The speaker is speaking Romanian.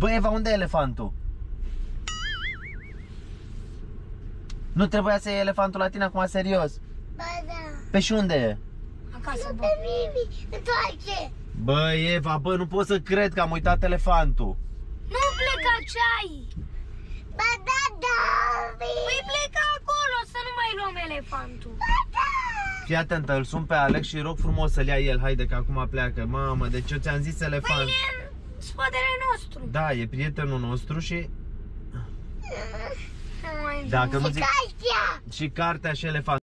Bă, Eva, unde e elefantul? Nu trebuia să iei elefantul la tine acum, serios. Ba da. Pe și unde e? Acasă, bă. Pe Mimi, întoarce. Bă, Eva, bă, nu pot să cred că am uitat elefantul. Nu pleca ce ai. Ba da, da. Păi pleca acolo să nu mai luăm elefantul. Ba da. Fii atentă, îl sun pe Alex și rog frumos să-l ia el. Haide că acum pleacă. Mamă, de ce ți-am zis elefant? Păi e în spatele nostru. Da, e prietenul nostru și Nu mai dacă nu zic Caștia. și cartea și elefant.